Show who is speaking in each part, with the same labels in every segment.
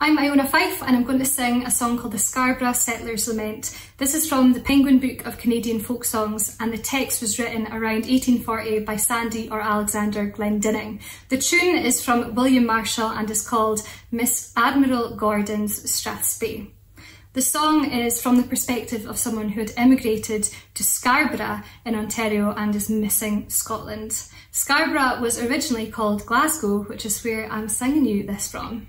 Speaker 1: I'm Iona Fyfe and I'm going to sing a song called The Scarborough Settler's Lament. This is from the Penguin Book of Canadian Folk Songs and the text was written around 1840 by Sandy or Alexander Glendinning. The tune is from William Marshall and is called Miss Admiral Gordon's Strathspey. The song is from the perspective of someone who had emigrated to Scarborough in Ontario and is missing Scotland. Scarborough was originally called Glasgow, which is where I'm singing you this from.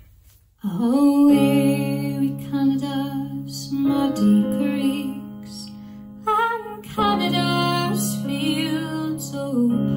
Speaker 2: Away with Canada's muddy creeks and Canada's fields of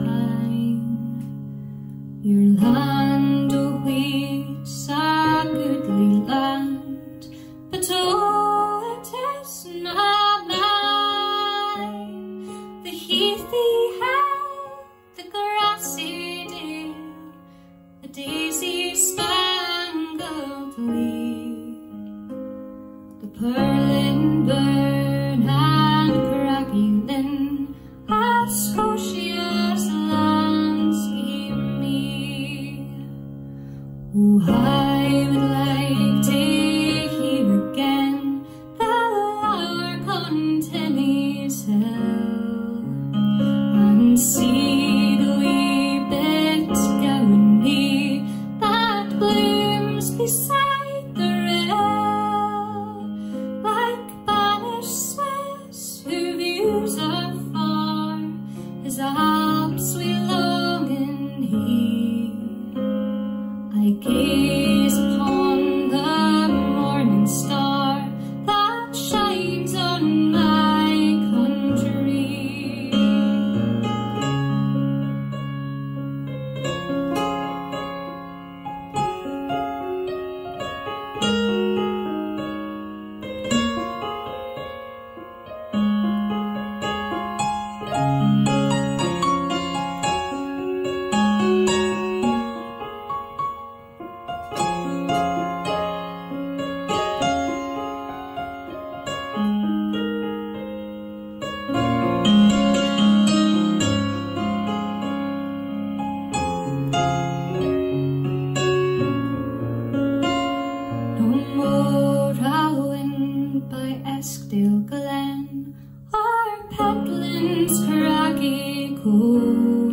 Speaker 2: Purlin Eskdale Glen or Petlin's comb.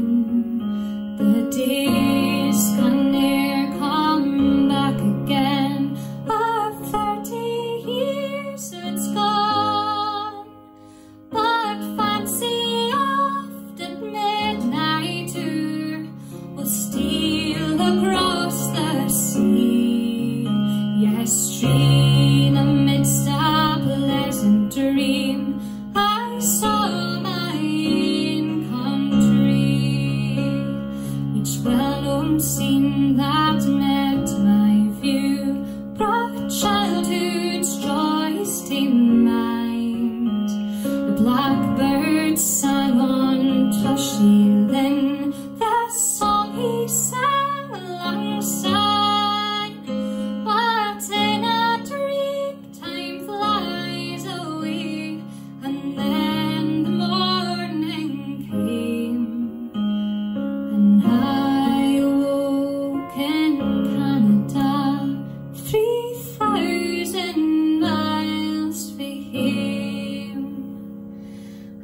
Speaker 2: The days can ne'er come back again, or thirty years it's gone. But fancy oft at midnight tour will steal across the sea. Scene met my view brought childhood's joys to mind. The blackbird sang on Tushy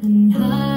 Speaker 2: and I